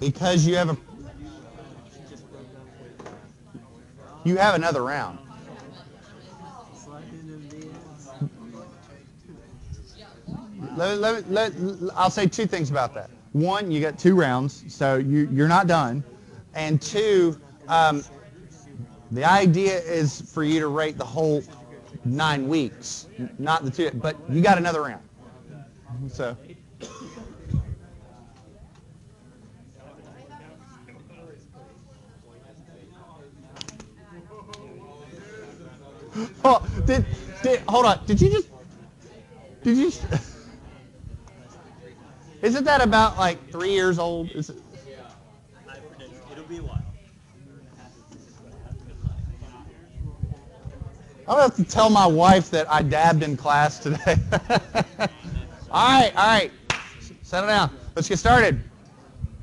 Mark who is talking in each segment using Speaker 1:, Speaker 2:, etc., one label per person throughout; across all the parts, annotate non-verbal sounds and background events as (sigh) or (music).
Speaker 1: because you have a you have another round. Let, let, let, I'll say two things about that. One, you got two rounds, so you, you're not done. And two, um, the idea is for you to rate the whole nine weeks, not the two, but you got another round. So. Oh, did, did, hold on. Did you just, did you, (laughs) isn't that about like three years old? Is it?
Speaker 2: It'll be a while.
Speaker 1: I'll have to tell my wife that I dabbed in class today. (laughs) all right, all right. Settle down. Let's get started.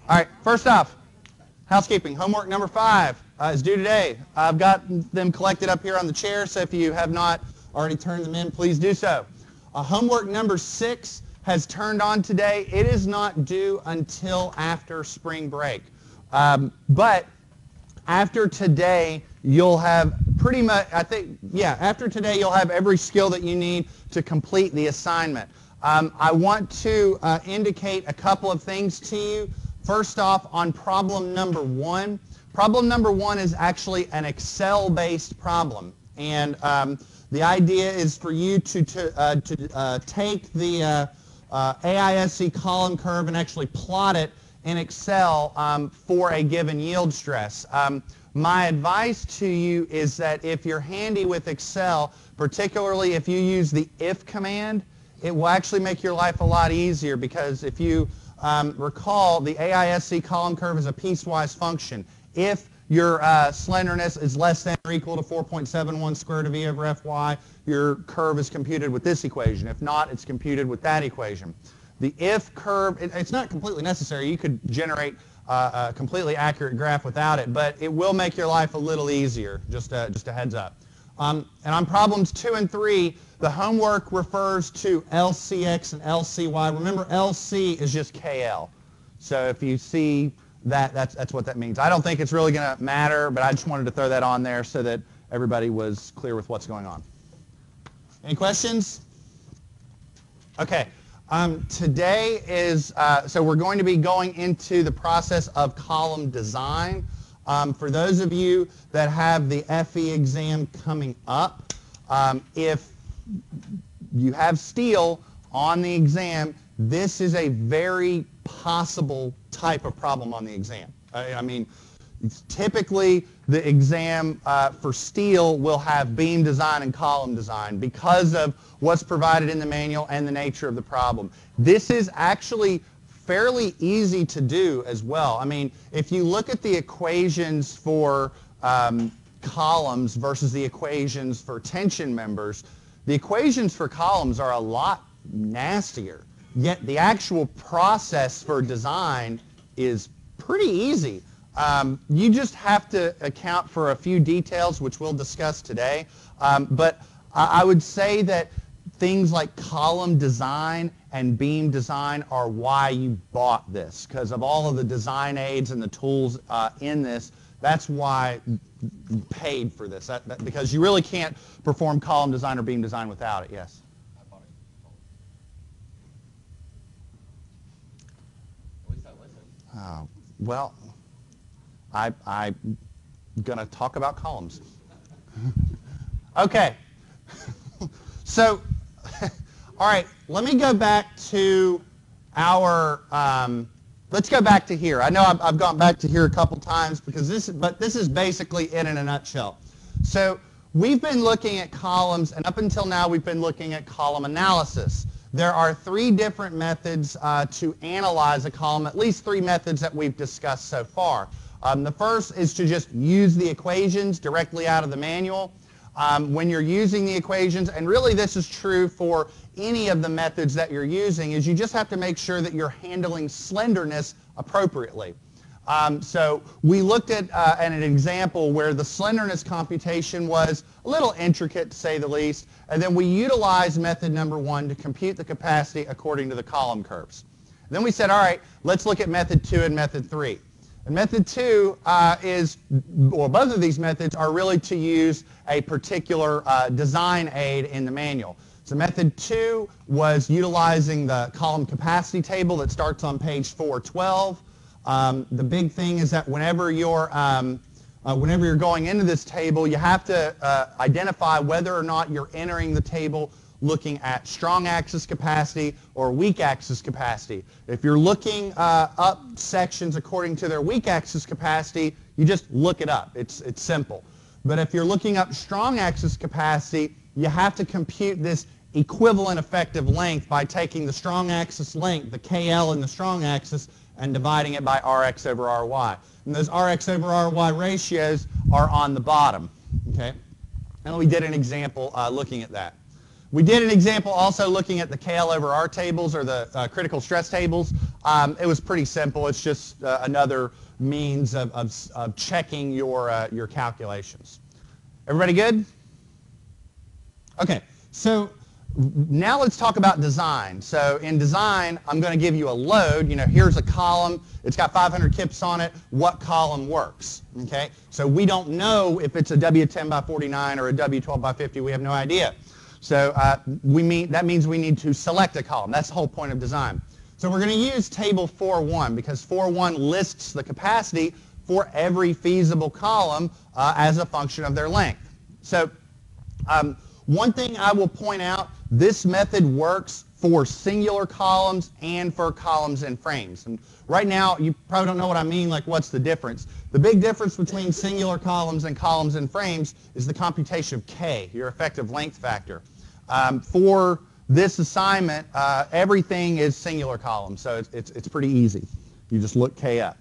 Speaker 1: All right, first off, housekeeping. Homework number five uh, is due today. I've got them collected up here on the chair, so if you have not already turned them in, please do so. Uh, homework number six has turned on today. It is not due until after spring break. Um, but after today, you'll have pretty much, I think, yeah, after today, you'll have every skill that you need to complete the assignment. Um, I want to uh, indicate a couple of things to you. First off, on problem number one, problem number one is actually an Excel-based problem. And um, the idea is for you to, to, uh, to uh, take the uh, uh, AISC column curve and actually plot it in Excel um, for a given yield stress. Um, my advice to you is that if you're handy with Excel, particularly if you use the if command, it will actually make your life a lot easier because if you um, recall, the AISC column curve is a piecewise function. If your uh, slenderness is less than or equal to 4.71 square root of E over Fy, your curve is computed with this equation. If not, it's computed with that equation. The if curve, it, it's not completely necessary. You could generate uh, a completely accurate graph without it, but it will make your life a little easier, just a, just a heads up. Um, and on problems two and three, the homework refers to LCX and LCY. Remember, LC is just KL. So if you see that, that's, that's what that means. I don't think it's really going to matter, but I just wanted to throw that on there so that everybody was clear with what's going on. Any questions? Okay. Um, today is, uh, so we're going to be going into the process of column design. Um, for those of you that have the FE exam coming up, um, if you have steel on the exam, this is a very possible type of problem on the exam. I, I mean, typically the exam uh, for steel will have beam design and column design because of what's provided in the manual and the nature of the problem. This is actually fairly easy to do as well. I mean, if you look at the equations for um, columns versus the equations for tension members, the equations for columns are a lot nastier. Yet the actual process for design is pretty easy. Um, you just have to account for a few details, which we'll discuss today. Um, but I, I would say that things like column design and beam design are why you bought this because of all of the design aids and the tools uh, in this. That's why paid for this that, that, because you really can't perform column design or beam design without it. Yes. Oh, well, I, I'm going to talk about columns. (laughs) okay. (laughs) so, (laughs) all right, let me go back to our, um, let's go back to here. I know I've, I've gone back to here a couple times because this, is but this is basically it in a nutshell. So we've been looking at columns, and up until now we've been looking at column analysis. There are three different methods uh, to analyze a column, at least three methods that we've discussed so far. Um, the first is to just use the equations directly out of the manual. Um, when you're using the equations, and really this is true for any of the methods that you're using, is you just have to make sure that you're handling slenderness appropriately. Um, so we looked at, uh, at an example where the slenderness computation was a little intricate to say the least, and then we utilized method number one to compute the capacity according to the column curves. Then we said, all right, let's look at method two and method three. And method two uh, is, or both of these methods are really to use a particular uh, design aid in the manual. So method two was utilizing the column capacity table that starts on page 412. Um, the big thing is that whenever you're um, uh, whenever you're going into this table, you have to uh, identify whether or not you're entering the table looking at strong axis capacity or weak axis capacity. If you're looking uh, up sections according to their weak axis capacity, you just look it up. It's, it's simple. But if you're looking up strong axis capacity, you have to compute this equivalent effective length by taking the strong axis length, the KL in the strong axis, and dividing it by Rx over Ry. And those Rx over Ry ratios are on the bottom. Okay? And we did an example uh, looking at that. We did an example also looking at the KL over R tables or the uh, critical stress tables. Um, it was pretty simple. It's just uh, another means of, of, of checking your, uh, your calculations. Everybody good? Okay, so now let's talk about design. So in design, I'm going to give you a load. You know, here's a column. It's got 500 kips on it. What column works? Okay, so we don't know if it's a W10 by 49 or a W12 by 50. We have no idea. So uh, we mean, that means we need to select a column. That's the whole point of design. So we're going to use table 4.1 because 4.1 lists the capacity for every feasible column uh, as a function of their length. So um, one thing I will point out, this method works for singular columns and for columns and frames. And right now, you probably don't know what I mean, like what's the difference. The big difference between singular columns and columns and frames is the computation of K, your effective length factor. Um, for this assignment, uh, everything is singular columns, so it's, it's, it's pretty easy. You just look K up.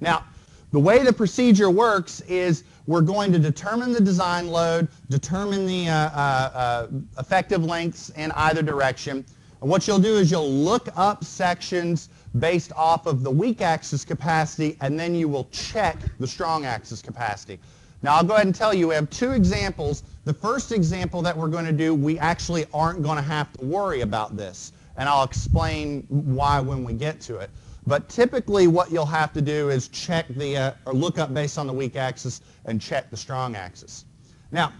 Speaker 1: Now, the way the procedure works is we're going to determine the design load, determine the uh, uh, uh, effective lengths in either direction. And what you'll do is you'll look up sections based off of the weak axis capacity, and then you will check the strong axis capacity. Now I'll go ahead and tell you we have two examples. The first example that we're going to do, we actually aren't going to have to worry about this. And I'll explain why when we get to it. But typically what you'll have to do is check the, uh, or look up based on the weak axis and check the strong axis. Now,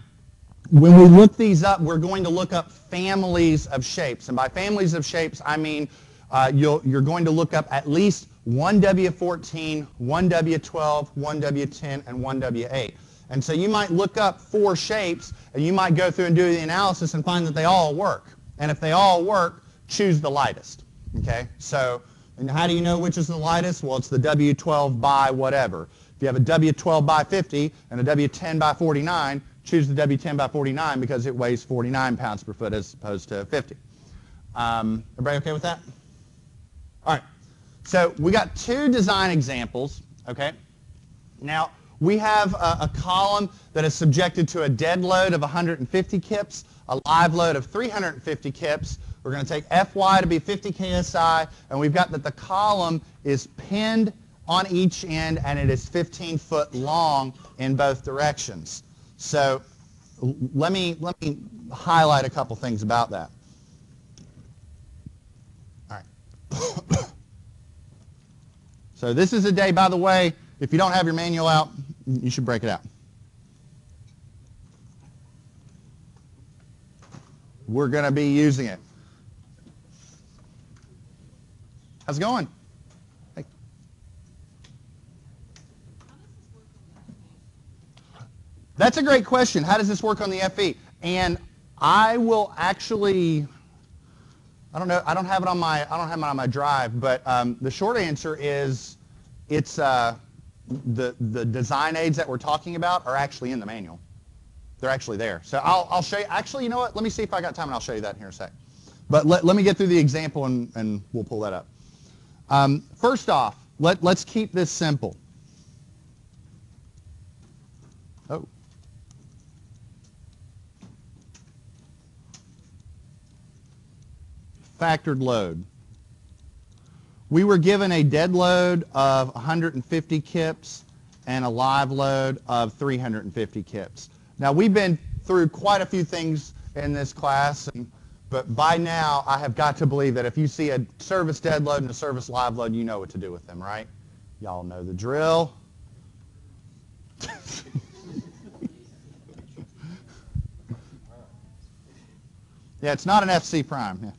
Speaker 1: when we look these up, we're going to look up families of shapes. And by families of shapes, I mean uh, you are going to look up at least one W14, one W12, one W10, and one W8. And so you might look up four shapes, and you might go through and do the analysis and find that they all work. And if they all work, choose the lightest. Okay? So and how do you know which is the lightest? Well, it's the W12 by whatever. If you have a W12 by 50 and a W10 by 49, choose the W10 by 49 because it weighs 49 pounds per foot as opposed to 50. Um, everybody okay with that? All right. So we got two design examples, okay? Now, we have a, a, column that is subjected to a dead load of 150 kips, a live load of 350 kips. We're going to take Fy to be 50 KSI, and we've got that the column is pinned on each end, and it is 15 foot long in both directions. So let me, let me highlight a couple things about that. All right. (coughs) so this is a day, by the way, if you don't have your manual out, you should break it out. We're going to be using it. How's it going? That's a great question. How does this work on the FE? And I will actually, I don't know, I don't have it on my, I don't have it on my drive, but um, the short answer is it's, uh, the, the design aids that we're talking about are actually in the manual. They're actually there. So I'll, I'll show you. Actually, you know what? Let me see if I got time and I'll show you that here in a sec. But let, let me get through the example and, and we'll pull that up. Um, first off, let, let's keep this simple. Oh. Factored load we were given a dead load of 150 kips and a live load of 350 kips. Now we've been through quite a few things in this class and But by now, I have got to believe that if you see a service dead load and a service live load, you know what to do with them, right? Y'all know the drill. (laughs) yeah, it's not an FC prime. Yeah.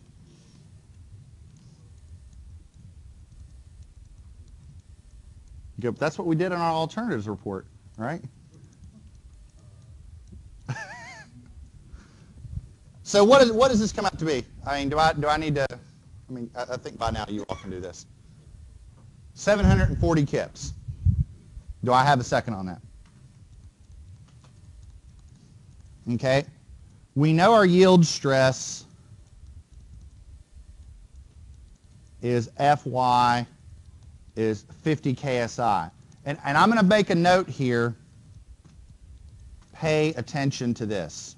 Speaker 1: That's what we did in our alternatives report, right? So what, is, what does this come out to be? I mean, do I, do I need to, I mean, I, I think by now you all can do this. 740 kips. Do I have a second on that? Okay. We know our yield stress is Fy is 50 KSI. And, and I'm going to make a note here. Pay attention to this.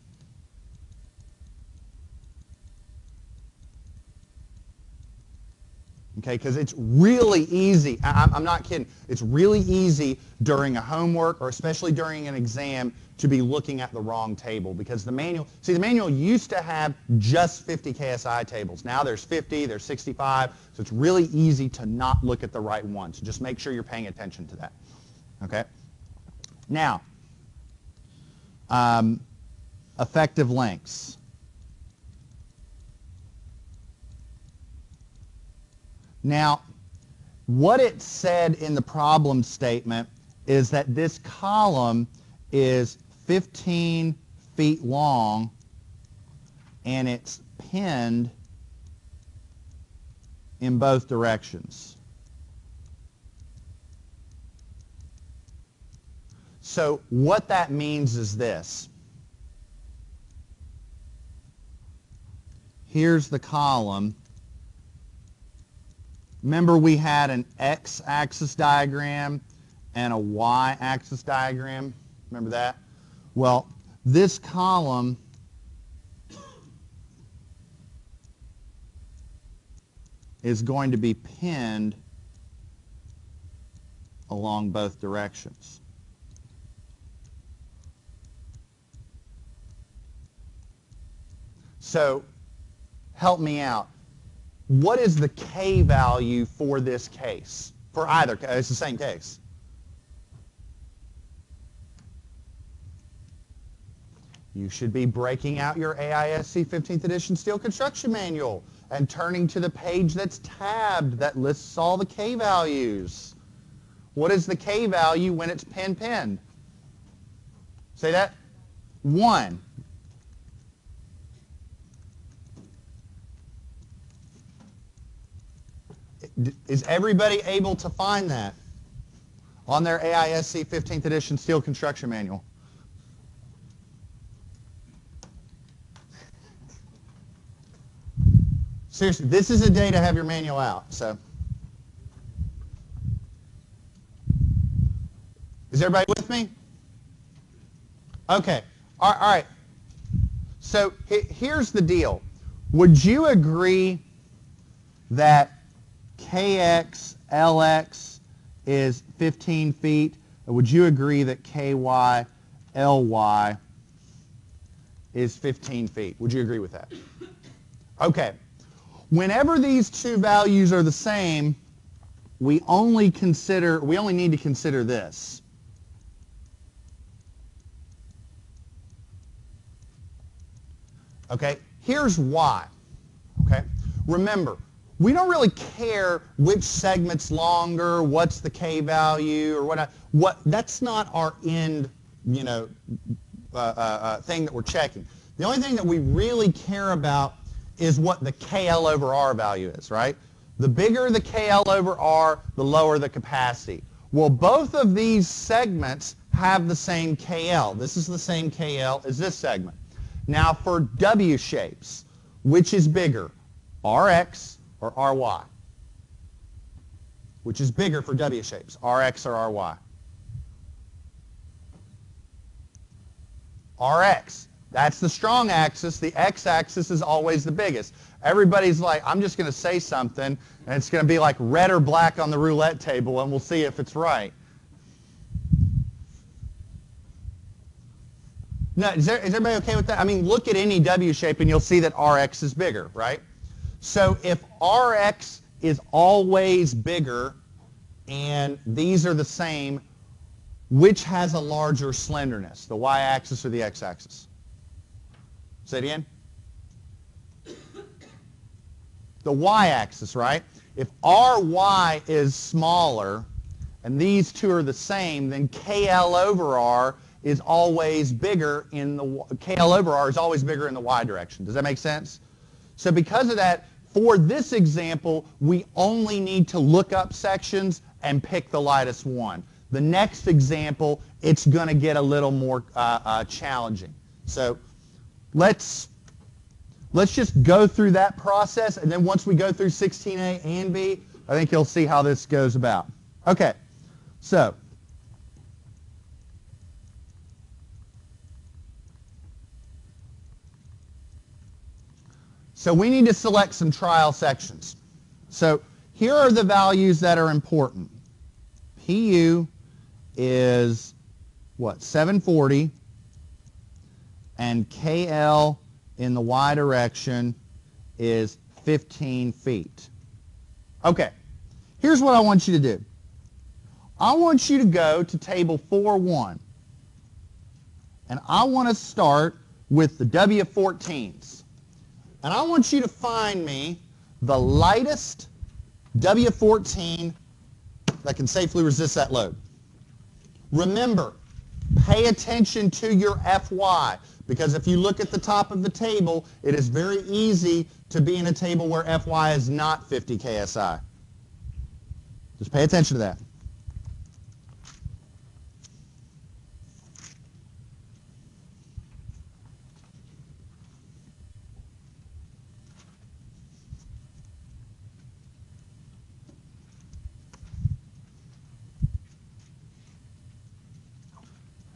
Speaker 1: Okay, because it's really easy. I, I'm not kidding. It's really easy during a homework or especially during an exam to be looking at the wrong table because the manual, see the manual used to have just 50 KSI tables. Now there's 50, there's 65, so it's really easy to not look at the right one. So just make sure you're paying attention to that. Okay? Now, um, effective lengths. Now, what it said in the problem statement is that this column is 15 feet long and it's pinned in both directions. So what that means is this. Here's the column Remember we had an x-axis diagram and a y-axis diagram? Remember that? Well, this column is going to be pinned along both directions. So help me out what is the K value for this case? For either, uh, it's the same case. You should be breaking out your AISC 15th edition steel construction manual and turning to the page that's tabbed that lists all the K values. What is the K value when it's pin pinned? Say that? One. Is everybody able to find that on their AISC 15th edition steel construction manual? Seriously, this is a day to have your manual out. So, is everybody with me? Okay. All right. So here's the deal. Would you agree that KX, LX is 15 feet. Would you agree that KY, LY is 15 feet? Would you agree with that? Okay. Whenever these two values are the same, we only consider, we only need to consider this. Okay, here's why. Okay, remember, we don't really care which segment's longer, what's the K value, or what. What that's not our end, you know, uh, uh, uh, thing that we're checking. The only thing that we really care about is what the KL over R value is, right? The bigger the KL over R, the lower the capacity. Well, both of these segments have the same KL. This is the same KL as this segment. Now for W shapes, which is bigger, RX or RY? Which is bigger for W shapes, RX or RY? RX. That's the strong axis. The x-axis is always the biggest. Everybody's like, I'm just going to say something, and it's going to be like red or black on the roulette table, and we'll see if it's right. No, is, there, is everybody okay with that? I mean, look at any W shape and you'll see that Rx is bigger, right? So if Rx is always bigger and these are the same, which has a larger slenderness, the y-axis or the x-axis? Say it again. The y-axis, right? If ry is smaller and these two are the same, then KL over R is always bigger in the KL over R is always bigger in the y direction. Does that make sense? So because of that, for this example, we only need to look up sections and pick the lightest one. The next example, it's going to get a little more uh, uh, challenging. So let's let's just go through that process, and then once we go through 16A and B, I think you'll see how this goes about. Okay, so So we need to select some trial sections. So here are the values that are important. PU is what, 740, and KL in the y direction is 15 feet. Okay, here's what I want you to do. I want you to go to table 4-1 and I want to start with the W14s. And I want you to find me the lightest W14 that can safely resist that load. Remember, pay attention to your FY because if you look at the top of the table, it is very easy to be in a table where FY is not 50 KSI. Just pay attention to that.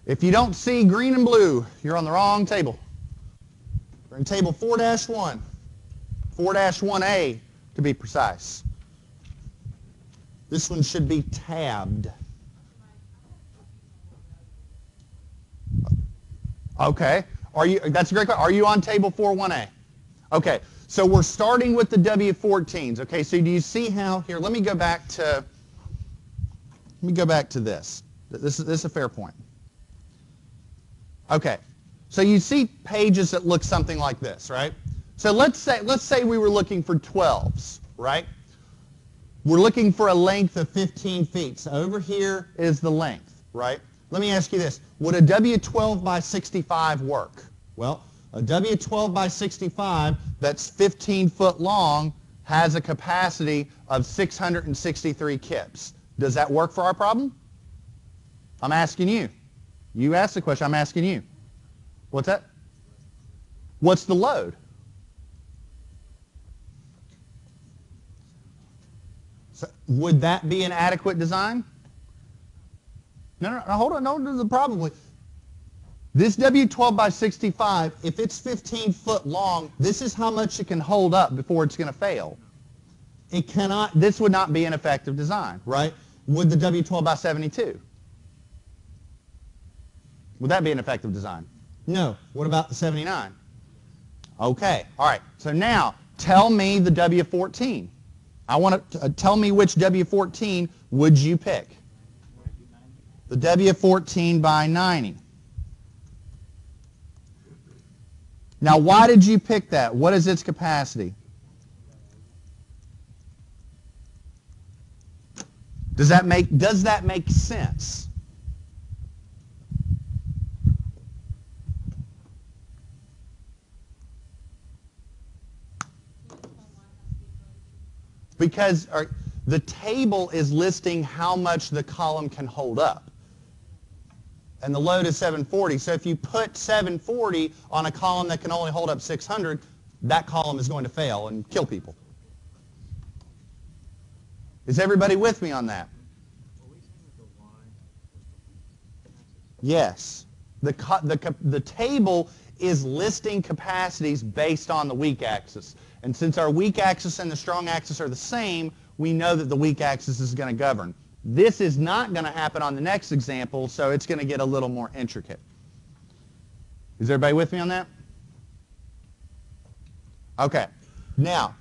Speaker 1: If you don't see green and blue, you're on the wrong table. We're in table 4-1, 4-1A to be precise. This one should be tabbed. Okay. Are you, that's a great question. Are you on table 4-1A? Okay. So we're starting with the W14s. Okay. So do you see how, here, let me go back to, let me go back to this. This is, this is a fair point. Okay, so you see pages that look something like this, right? So let's say, let's say we were looking for 12s, right? We're looking for a length of 15 feet. So over here is the length, right? Let me ask you this. Would a W12 by 65 work? Well, a W12 by 65 that's 15 foot long has a capacity of 663 kips. Does that work for our problem? I'm asking you. You asked the question. I'm asking you. What's that? What's the load? So would that be an adequate design? No, no, no, hold on. No, there's a problem with this W12 by 65, if it's 15 foot long, this is how much it can hold up before it's going to fail. It cannot, this would not be an effective design, right? Would the W12 by 72? Would that be an effective design? No. What about the 79? Okay. All right. So now tell me the W14. I want to uh, tell me which W14 would you pick? The W14 by 90. Now, why did you pick that? What is its capacity? Does that make, does that make sense? Because uh, the table is listing how much the column can hold up. And the load is 740. So if you put 740 on a column that can only hold up 600, that column is going to fail and kill people. Is everybody with me on that? Yes. The, the, the table is listing capacities based on the weak axis. And since our weak axis and the strong axis are the same, we know that the weak axis is going to govern. This is not going to happen on the next example, so it's going to get a little more intricate. Is everybody with me on that? Okay. Now,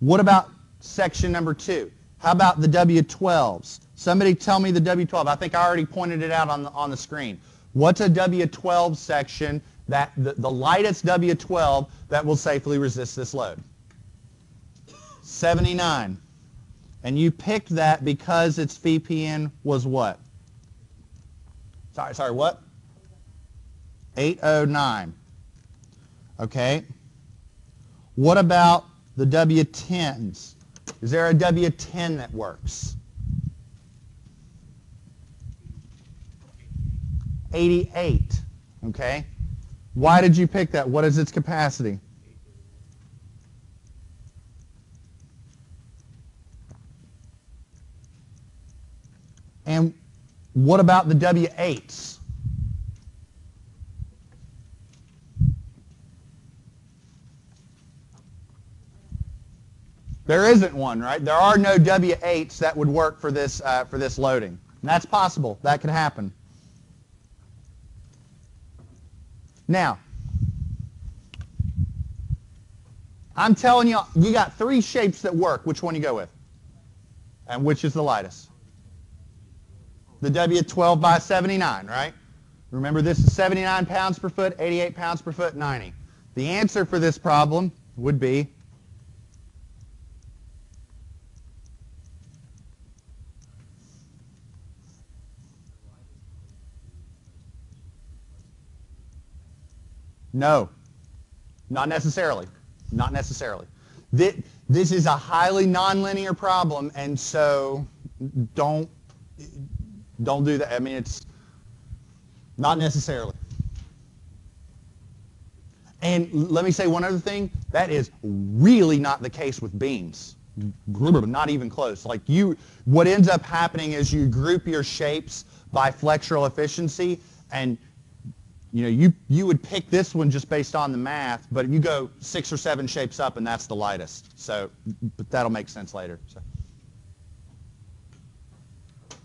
Speaker 1: what about section number two? How about the W12s? Somebody tell me the W12. I think I already pointed it out on the, on the screen. What's a W12 section, that the, the lightest W12 that will safely resist this load? 79. And you picked that because its phi Pn was what? Sorry, sorry, what? 809. Okay. What about the W10s? Is there a W10 that works? 88. Okay. Why did you pick that? What is its capacity? And what about the W8s? There isn't one, right? There are no W8s that would work for this, uh, for this loading. And that's possible. That could happen. Now, I'm telling you, you got three shapes that work. Which one you go with? And which is the lightest? The W12 by 79, right? Remember, this is 79 pounds per foot, 88 pounds per foot, 90. The answer for this problem would be No, not necessarily. Not necessarily. This is a highly nonlinear problem, and so don't don't do that. I mean, it's not necessarily. And let me say one other thing. That is really not the case with beams. Not even close. Like you, what ends up happening is you group your shapes by flexural efficiency, and you know, you, you would pick this one just based on the math, but you go six or seven shapes up and that's the lightest. So, but that'll make sense later. So.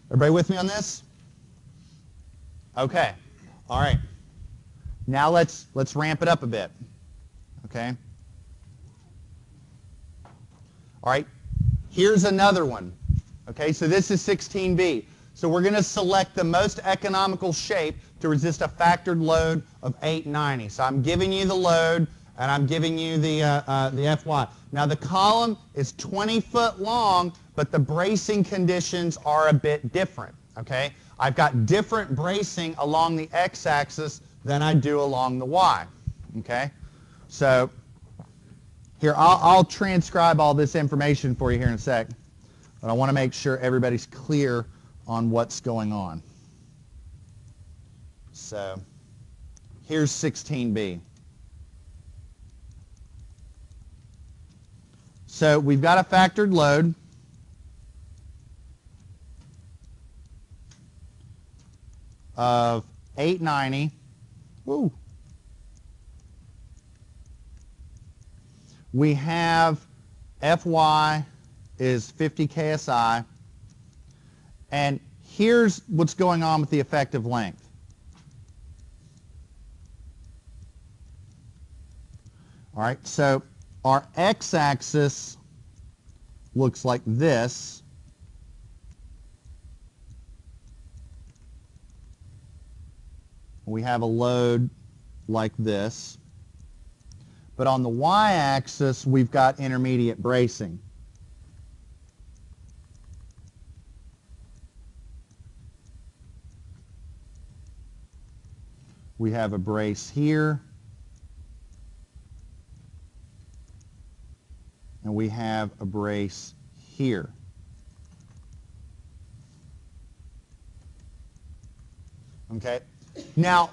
Speaker 1: Everybody with me on this? Okay. All right. Now let's, let's ramp it up a bit. Okay. All right. Here's another one. Okay, so this is 16B. So we're going to select the most economical shape to resist a factored load of 890. So I'm giving you the load and I'm giving you the, uh, uh, the FY. Now the column is 20 foot long, but the bracing conditions are a bit different. Okay, I've got different bracing along the x-axis than I do along the y. Okay, so here I'll, I'll transcribe all this information for you here in a sec, but I want to make sure everybody's clear on what's going on. So here's 16b. So we've got a factored load. of 890. Woo. We have FY is 50 KSI. And here's what's going on with the effective length. All right, so our x-axis looks like this. We have a load like this. But on the y-axis, we've got intermediate bracing. We have a brace here. and we have a brace here. Okay? Now,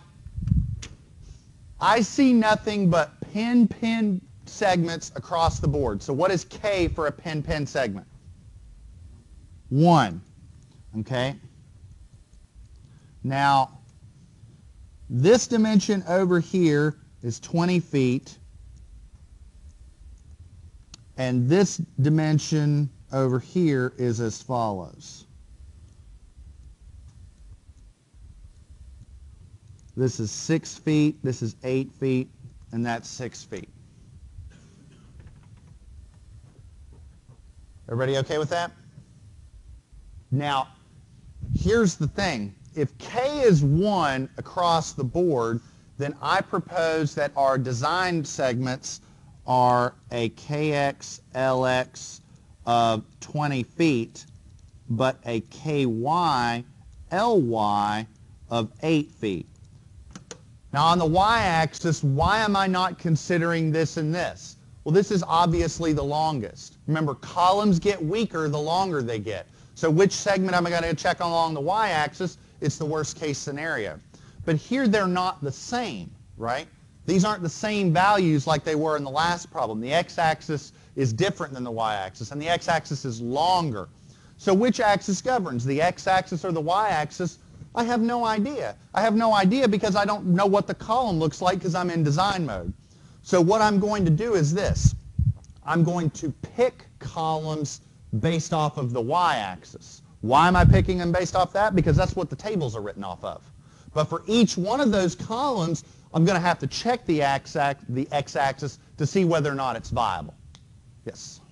Speaker 1: I see nothing but pin-pin segments across the board. So what is K for a pin-pin segment? One. Okay? Now, this dimension over here is 20 feet. And this dimension over here is as follows. This is six feet, this is eight feet, and that's six feet. Everybody okay with that? Now, here's the thing. If K is 1 across the board, then I propose that our design segments are a KX, LX of 20 feet, but a KY, LY of 8 feet. Now on the y-axis, why am I not considering this and this? Well, this is obviously the longest. Remember, columns get weaker the longer they get. So which segment am I going to check along the y-axis? It's the worst case scenario. But here they're not the same, right? These aren't the same values like they were in the last problem. The x-axis is different than the y-axis, and the x-axis is longer. So which axis governs, the x-axis or the y-axis? I have no idea. I have no idea because I don't know what the column looks like because I'm in design mode. So what I'm going to do is this. I'm going to pick columns based off of the y-axis. Why am I picking them based off that? Because that's what the tables are written off of. But for each one of those columns, I'm going to have to check the x-axis to see whether or not it's viable. Yes?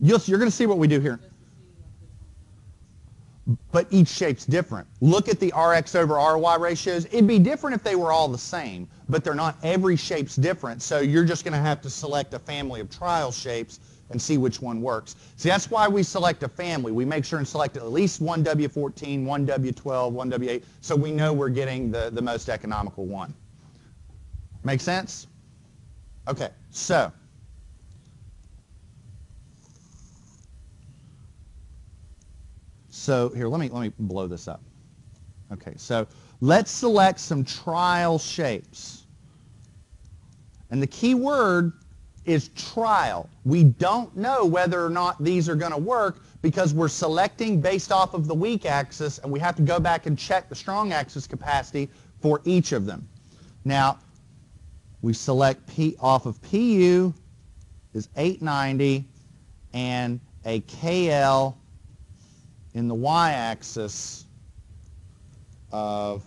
Speaker 1: Yes, you're going to see what we do here. But each shape's different. Look at the Rx over Ry ratios. It'd be different if they were all the same, but they're not. Every shape's different, so you're just going to have to select a family of trial shapes and see which one works. See, that's why we select a family. We make sure and select at least one W14, one W12, one W8, so we know we're getting the, the most economical one. Make sense? Okay, so So here, let me, let me blow this up. Okay, so let's select some trial shapes. And the key word is trial. We don't know whether or not these are going to work because we're selecting based off of the weak axis and we have to go back and check the strong axis capacity for each of them. Now, we select P off of PU is 890 and a KL in the y-axis of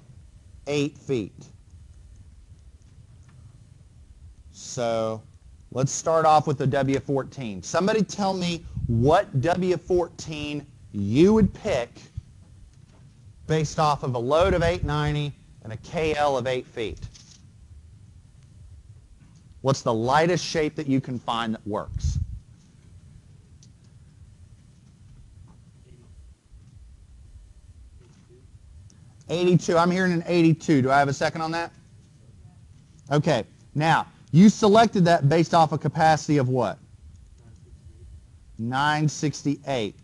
Speaker 1: 8 feet. So let's start off with the W14. Somebody tell me what W14 you would pick based off of a load of 890 and a KL of 8 feet. What's the lightest shape that you can find that works? 82. I'm hearing an 82. Do I have a second on that? Okay. Now, you selected that based off a capacity of what? 968.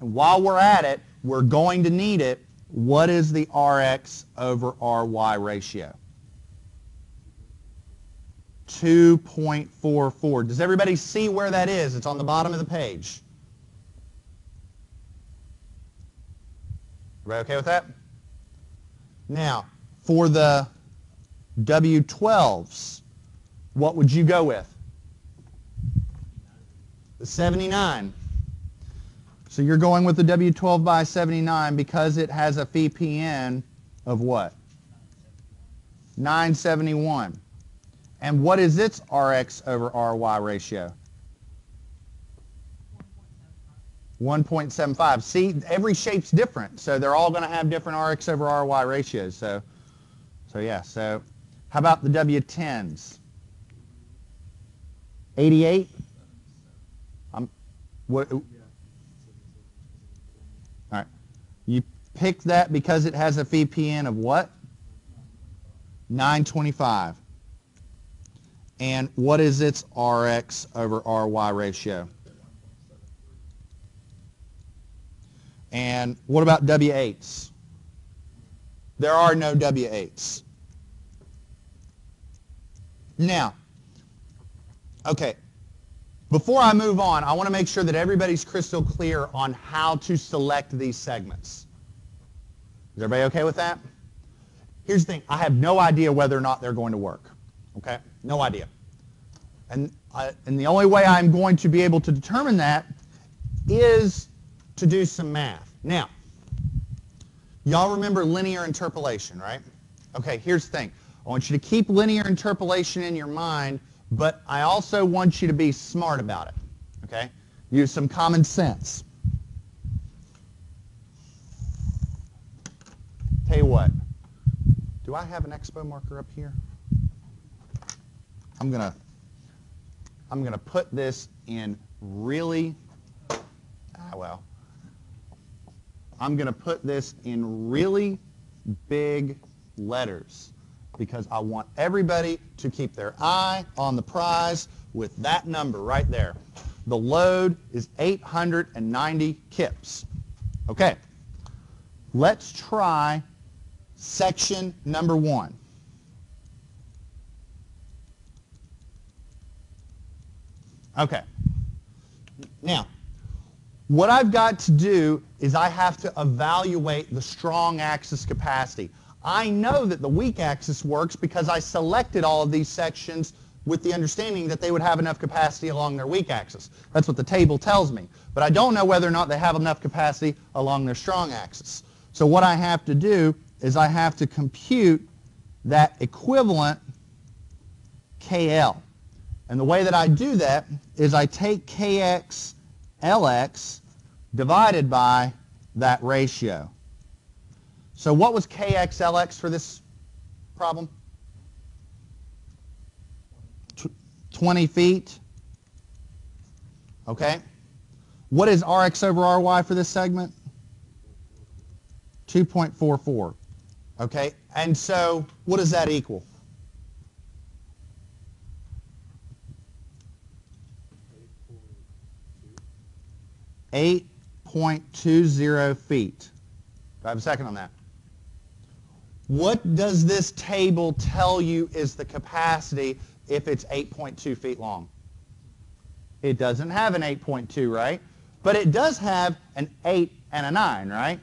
Speaker 1: And while we're at it, we're going to need it. What is the Rx over Ry ratio? 2.44. Does everybody see where that is? It's on the bottom of the page. Everybody okay with that? Now, for the W12s, what would you go with? The 79. So you're going with the W12 by 79 because it has a phi Pn of what? 971. And what is its Rx over Ry ratio? 1.75. See, every shape's different, so they're all going to have different Rx over Ry ratios. So, so yeah. So, how about the W10s? 88. I'm. What? All right. You pick that because it has a phi Pn of what? 925. And what is its Rx over Ry ratio? And what about W8s? There are no W8s. Now, okay, before I move on, I want to make sure that everybody's crystal clear on how to select these segments. Is everybody okay with that? Here's the thing. I have no idea whether or not they're going to work. Okay? No idea. And, I, and the only way I'm going to be able to determine that is to do some math. Now, y'all remember linear interpolation, right? Okay, here's the thing. I want you to keep linear interpolation in your mind, but I also want you to be smart about it, okay? Use some common sense. Tell you what, do I have an expo marker up here? I'm gonna I'm gonna put this in really ah well. I'm gonna put this in really big letters because I want everybody to keep their eye on the prize with that number right there. The load is 890 kips. Okay, let's try section number one. Okay. Now, what I've got to do is I have to evaluate the strong axis capacity. I know that the weak axis works because I selected all of these sections with the understanding that they would have enough capacity along their weak axis. That's what the table tells me. But I don't know whether or not they have enough capacity along their strong axis. So what I have to do is I have to compute that equivalent KL. And the way that I do that is I take KX LX divided by that ratio. So what was KX LX for this problem? 20 feet. Okay. What is RX over RY for this segment? 2.44. Okay. And so what does that equal? Eight point two zero feet. Do I have a second on that? What does this table tell you is the capacity if it's 8.2 feet long? It doesn't have an 8.2, right? But it does have an 8 and a 9, right?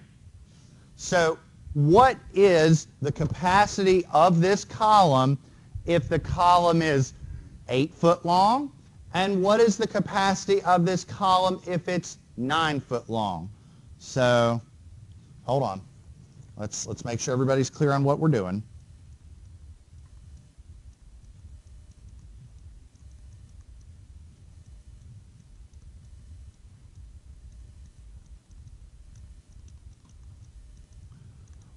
Speaker 1: So what is the capacity of this column if the column is 8 foot long? And what is the capacity of this column if it's 9 foot long? So hold on. Let's, let's make sure everybody's clear on what we're doing.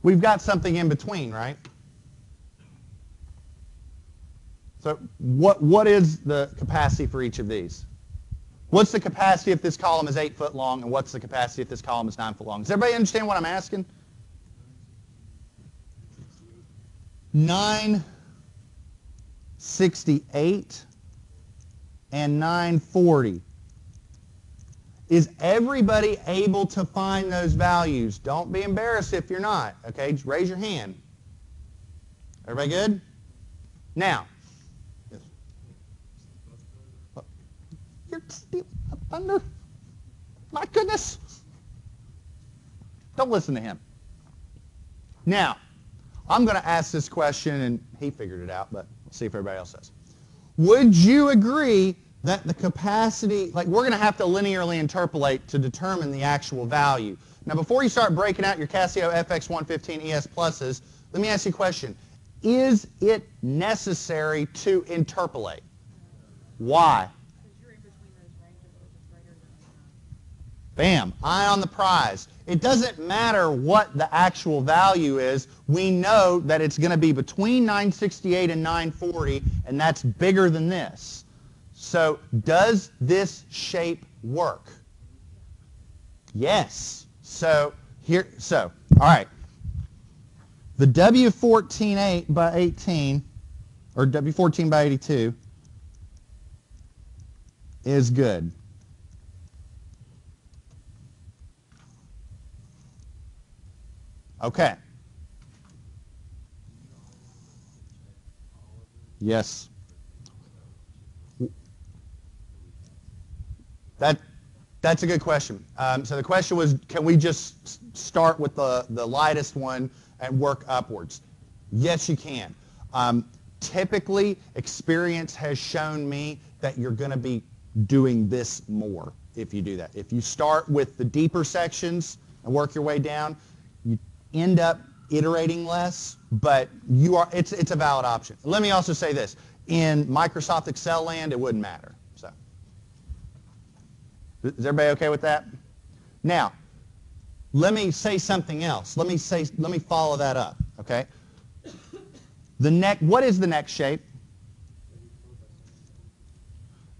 Speaker 1: We've got something in between, right? So what, what is the capacity for each of these? What's the capacity if this column is 8 foot long, and what's the capacity if this column is 9 foot long? Does everybody understand what I'm asking? 968 and 940. Is everybody able to find those values? Don't be embarrassed if you're not. Okay, just raise your hand. Everybody good? Now, yes. Thunder. My goodness. Don't listen to him. Now, I'm going to ask this question, and he figured it out, but we'll see if everybody else does. Would you agree that the capacity, like we're going to have to linearly interpolate to determine the actual value. Now before you start breaking out your Casio FX115 ES Pluses, let me ask you a question. Is it necessary to interpolate? Why? Bam, eye on the prize. It doesn't matter what the actual value is. We know that it's going to be between 968 and 940, and that's bigger than this. So does this shape work? Yes. So here, so, all right. The W14 by 18, or W14 by 82, is good. Okay. Yes. That, that's a good question. Um, so the question was, can we just start with the, the lightest one and work upwards? Yes, you can. Um, typically experience has shown me that you're going to be doing this more if you do that. If you start with the deeper sections and work your way down, you end up iterating less, but you are it's it's a valid option. Let me also say this. In Microsoft Excel land, it wouldn't matter. So is everybody okay with that? Now, let me say something else. Let me say let me follow that up, okay? The neck what is the next shape?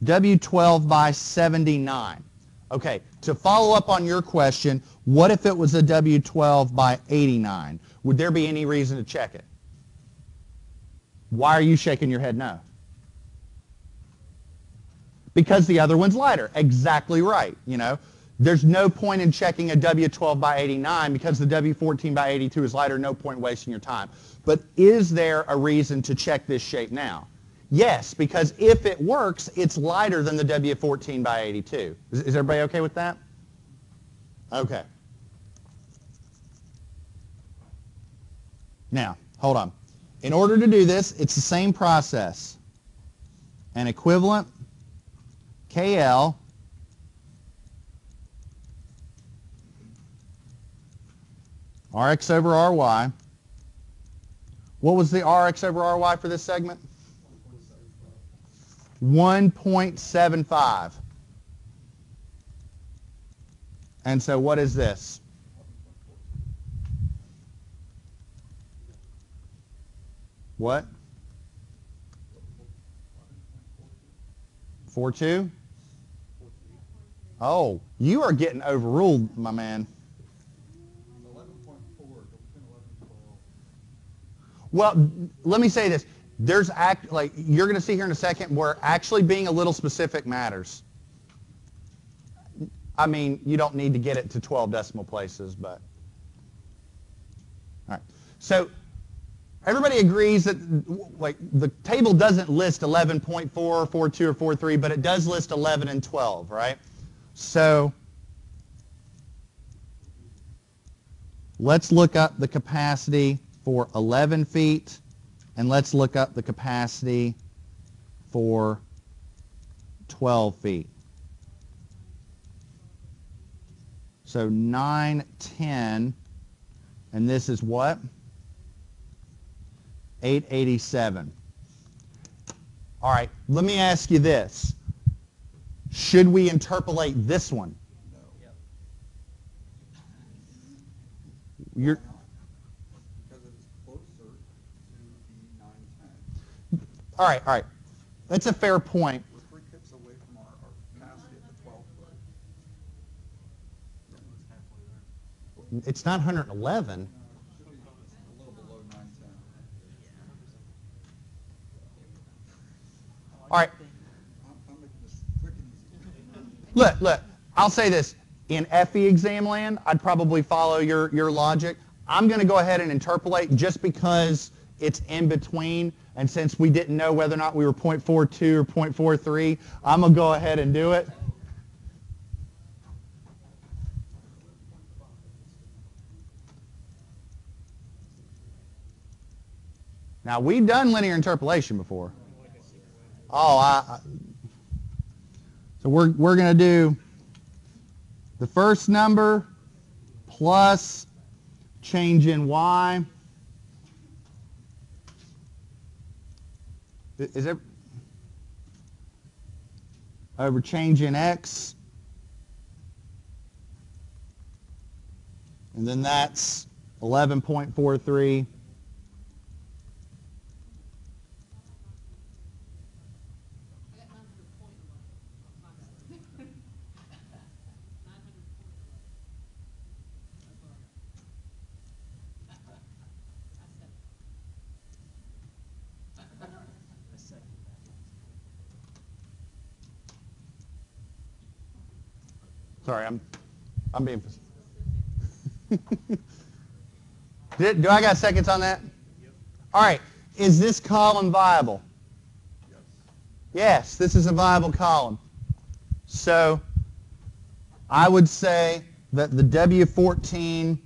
Speaker 1: W12 by 79. Okay, to follow up on your question, what if it was a W12 by 89? Would there be any reason to check it? Why are you shaking your head no? Because the other one's lighter. Exactly right, you know. There's no point in checking a W12 by 89 because the W14 by 82 is lighter, no point wasting your time. But is there a reason to check this shape now? Yes, because if it works, it's lighter than the W14 by 82. Is, is everybody okay with that? Okay. Now, hold on. In order to do this, it's the same process. An equivalent KL Rx over Ry. What was the Rx over Ry for this segment? 1.75. And so what is this? What? 4.2? Oh, you are getting overruled, my man. Well, let me say this there's act like you're going to see here in a second where actually being a little specific matters. I mean, you don't need to get it to 12 decimal places, but all right. So everybody agrees that like the table doesn't list 11.4, 4.2, or 4.3, but it does list 11 and 12, right? So let's look up the capacity for 11 feet and let's look up the capacity for 12 feet. So 9, 10, and this is what? 887. All right, let me ask you this. Should we interpolate this one?
Speaker 3: No.
Speaker 1: You're, All right, all right. That's a fair point.
Speaker 3: We're three kips away from our, our capacity at the 12 foot.
Speaker 1: It's not 111.
Speaker 3: Should be a little below 910.
Speaker 1: All right.
Speaker 3: I'm, I'm making this quick and easy.
Speaker 1: Look, look. I'll say this. In FE exam land, I'd probably follow your, your logic. I'm going to go ahead and interpolate just because it's in between. And since we didn't know whether or not we were 0.42 or 0.43, I'm going to go ahead and do it. Now, we've done linear interpolation before. Oh, I, I so we're, we're going to do the first number plus change in y Is it over change in x? And then that's 11.43 Sorry, I'm, I'm being. (laughs) do, I got seconds on that? Yep. All right. Is this column viable?
Speaker 3: Yes.
Speaker 1: Yes, this is a viable column. So I would say that the W14,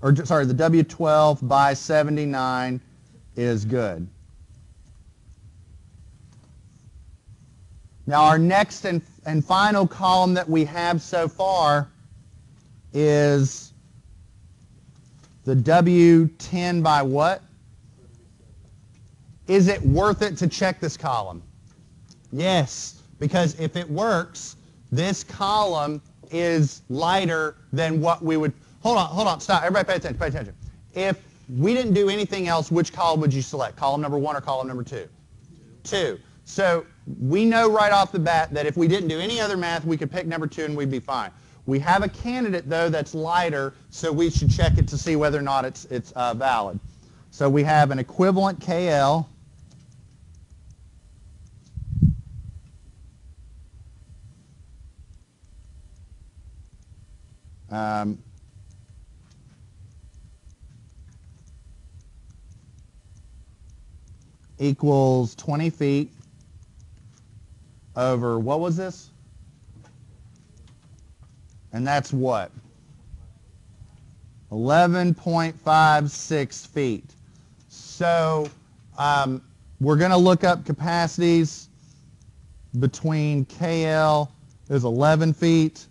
Speaker 1: or sorry, the W12 by 79 is good. Now our next and and final column that we have so far is the W10 by what? Is it worth it to check this column? Yes, because if it works, this column is lighter than what we would, hold on, hold on, stop, everybody pay attention, pay attention. If we didn't do anything else, which column would you select? Column number one or column number two? Two. So we know right off the bat that if we didn't do any other math, we could pick number two and we'd be fine. We have a candidate, though, that's lighter, so we should check it to see whether or not it's, it's uh, valid. So we have an equivalent KL. Um, equals 20 feet over, what was this? And that's what? 11.56 feet. So um, we're going to look up capacities between KL is 11 feet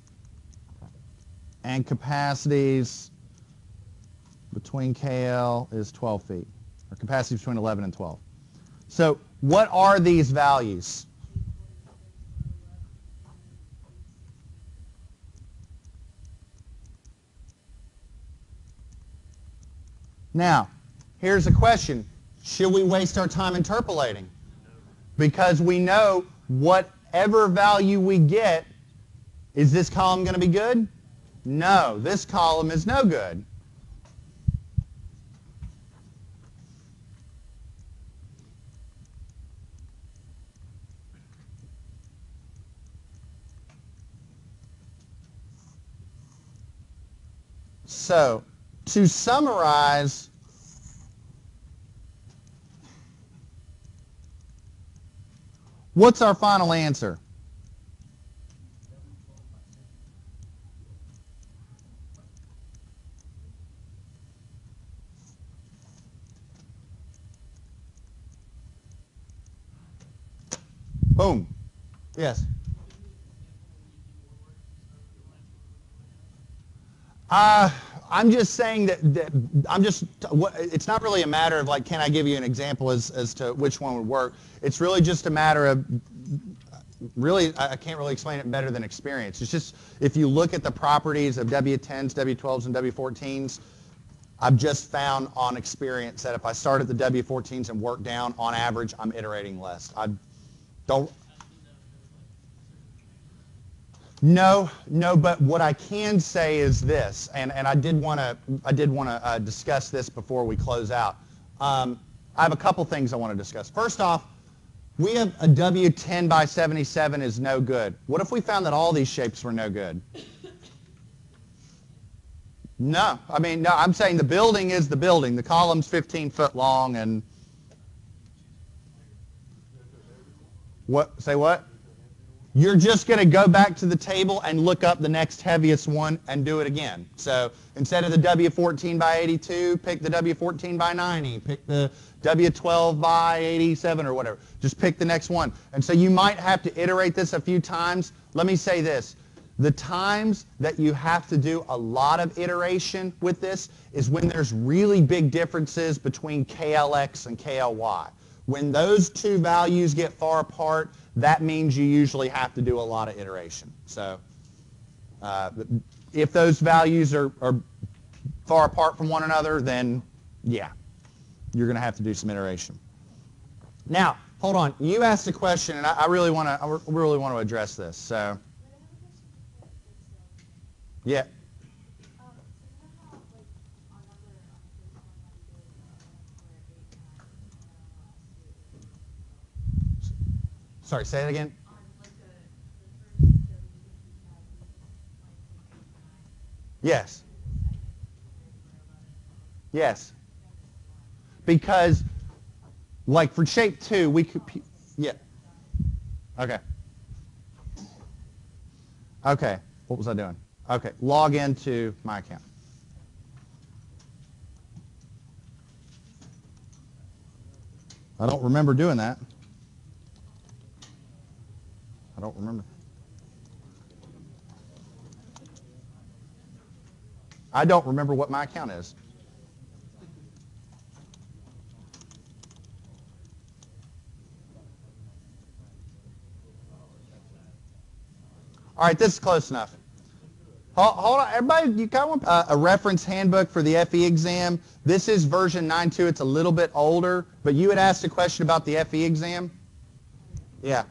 Speaker 1: and capacities between KL is 12 feet, or capacity between 11 and 12. So what are these values? Now, here's a question. Should we waste our time interpolating? Because we know whatever value we get, is this column going to be good? No, this column is no good. So, to summarize, what's our final answer? Boom. Yes. Uh, I'm just saying that, that I'm just, it's not really a matter of like, can I give you an example as, as to which one would work? It's really just a matter of, really, I I can't really explain it better than experience. It's just, if you look at the properties of W10s, W12s, and W14s, I've just found on experience that if I start at the W14s and work down, on average, I'm iterating less. I don't, No, no, but what I can say is this, and, and I did want to I did want to uh, discuss this before we close out. Um, I have a couple things I want to discuss. First off, we have a W10 by 77 is no good. What if we found that all these shapes were no good? No, I mean, no, I'm saying the building is the building. The column's 15 foot long and what, say what? You're just going to go back to the table and look up the next heaviest one and do it again. So instead of the W14 by 82, pick the W14 by 90, pick the W12 by 87 or whatever. Just pick the next one. And so you might have to iterate this a few times. Let me say this. The times that you have to do a lot of iteration with this is when there's really big differences between KLX and KLY. When those two values get far apart, that means you usually have to do a lot of iteration. So uh, if those values are, are far apart from one another, then yeah, you're going to have to do some iteration. Now, hold on. You asked a question, and I, I really want to. I really want to address this. So, yeah. Sorry, say it again. Yes. Yes. Because, like for shape two, we could, yeah. Okay. Okay. What was I doing? Okay. Log into my account. I don't remember doing that. I don't remember. I don't remember what my account is. All right, this is close enough. Hold, hold on, everybody, you got one? Uh, a reference handbook for the FE exam. This is version 9.2. It's a little bit older, but you had asked a question about the FE exam. Yeah.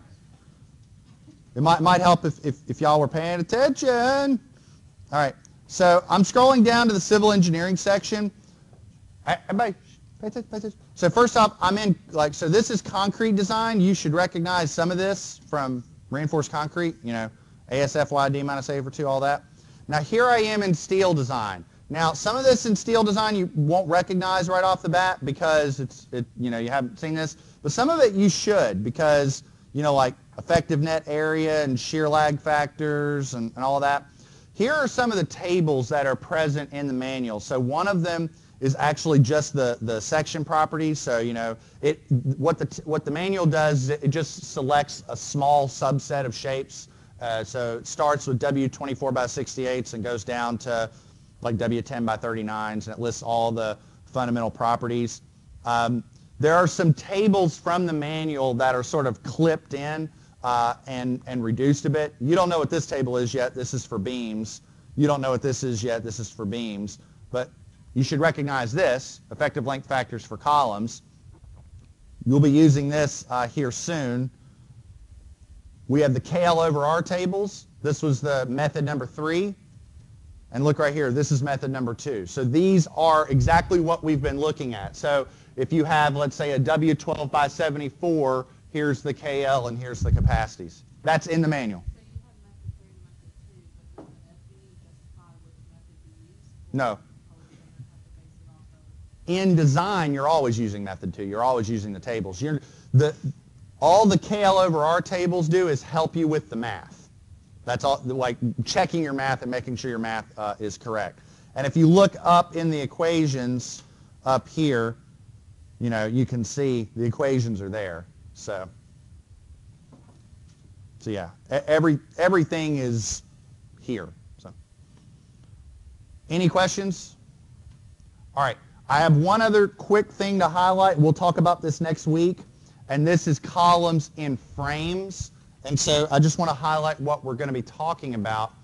Speaker 1: It might, might help if, if, if y'all were paying attention. All right. So I'm scrolling down to the civil engineering section. Everybody, pay attention, pay attention. So first off, I'm in, like, so this is concrete design. You should recognize some of this from reinforced concrete, you know, ASFY, D minus A over 2, all that. Now here I am in steel design. Now some of this in steel design you won't recognize right off the bat because it's, it, you know, you haven't seen this. But some of it you should because, you know, like effective net area and shear lag factors and, and all that. Here are some of the tables that are present in the manual. So one of them is actually just the, the section properties. So, you know, it, what, the, what the manual does is it just selects a small subset of shapes. Uh, so it starts with W24 by 68s and goes down to like W10 by 39s, and it lists all the fundamental properties. Um, there are some tables from the manual that are sort of clipped in uh, and, and reduced a bit. You don't know what this table is yet. This is for beams. You don't know what this is yet. This is for beams. But you should recognize this, effective length factors for columns. You'll be using this uh, here soon. We have the KL over R tables. This was the method number three. And look right here, this is method number two. So these are exactly what we've been looking at. So if you have, let's say, a W12 by 74, here's the KL and here's the capacities. That's in the manual.
Speaker 4: So you have method three and method two, but for the FE, justify which method you use?
Speaker 1: No.
Speaker 4: Or you're gonna have to base it off of?
Speaker 1: In design, you're always using method two. You're always using the tables. You're, the, all the KL over R tables do is help you with the math. That's all, like checking your math and making sure your math uh, is correct. And if you look up in the equations up here, you know, you can see the equations are there. So, so yeah, every, everything is here. So, any questions? All right. I have one other quick thing to highlight. We'll talk about this next week. And this is columns in frames. And so I just want to highlight what we're going to be talking about.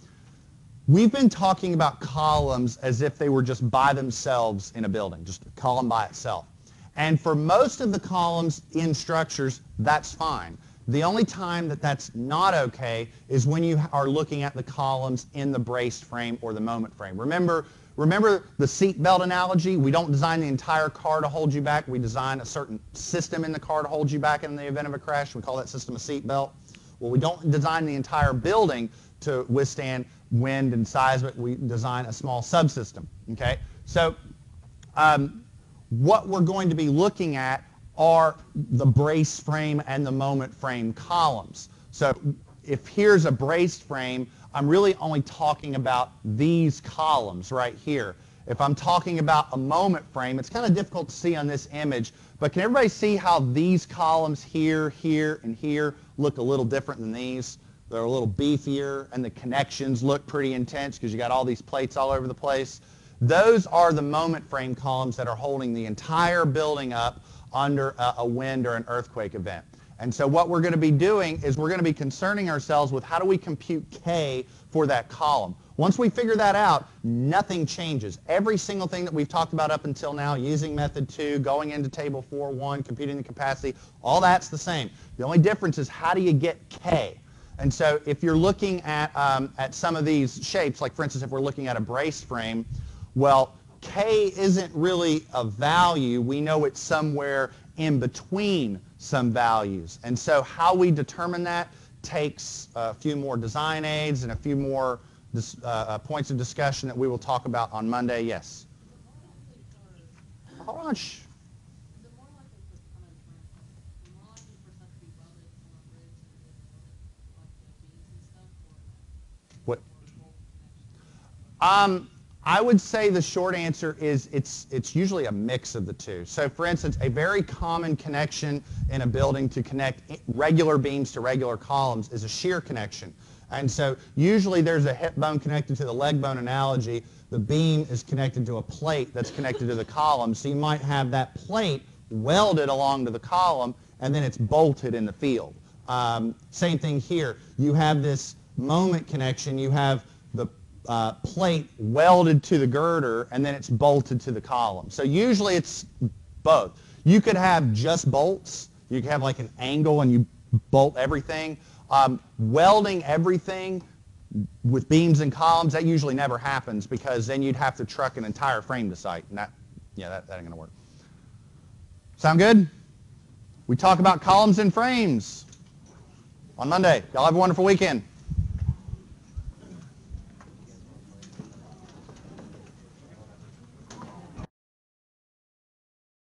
Speaker 1: We've been talking about columns as if they were just by themselves in a building, just a column by itself. And for most of the columns in structures, that's fine. The only time that that's not okay is when you are looking at the columns in the braced frame or the moment frame. Remember, remember the seat belt analogy? We don't design the entire car to hold you back. We design a certain system in the car to hold you back in the event of a crash. We call that system a seat belt. Well, we don't design the entire building to withstand wind and seismic. We design a small subsystem. Okay, so um, what we're going to be looking at are the brace frame and the moment frame columns. So if here's a braced frame, I'm really only talking about these columns right here. If I'm talking about a moment frame, it's kind of difficult to see on this image, but can everybody see how these columns here, here, and here look a little different than these? They're a little beefier, and the connections look pretty intense because you got all these plates all over the place. Those are the moment frame columns that are holding the entire building up under a, a wind or an earthquake event. And so what we're going to be doing is we're going to be concerning ourselves with how do we compute K for that column. Once we figure that out, nothing changes. Every single thing that we've talked about up until now, using method 2, going into table 4, 1, computing the capacity, all that's the same. The only difference is how do you get K? And so if you're looking at, um, at some of these shapes, like for instance if we're looking at a brace frame, well, K isn't really a value. We know it's somewhere in between some values. And so how we determine that takes a few more design aids and a few more uh, uh, points of discussion that we will talk about on Monday. Yes? Hold What? Um, I would say the short answer is it's it's usually a mix of the two. So for instance, a very common connection in a building to connect regular beams to regular columns is a shear connection. And so usually there's a hip bone connected to the leg bone analogy. The beam is connected to a plate that's connected to the column. So you might have that plate welded along to the column and then it's bolted in the field. Um, same thing here. You have this moment connection. You have uh, plate welded to the girder and then it's bolted to the column. So usually it's both. You could have just bolts. You could have like an angle and you bolt everything. Um, welding everything with beams and columns, that usually never happens because then you'd have to truck an entire frame to site. And that, yeah, that, that ain't going to work. Sound good? We talk about columns and frames on Monday. Y'all have a wonderful weekend.